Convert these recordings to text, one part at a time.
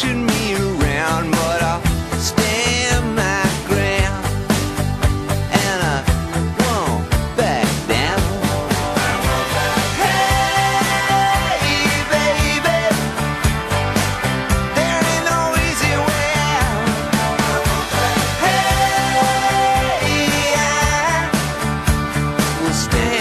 pushing me around, but I stand my ground and I won't back down. Hey, baby, there ain't no easy way out. Hey, I will stand.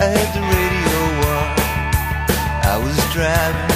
I had the radio on. I was driving.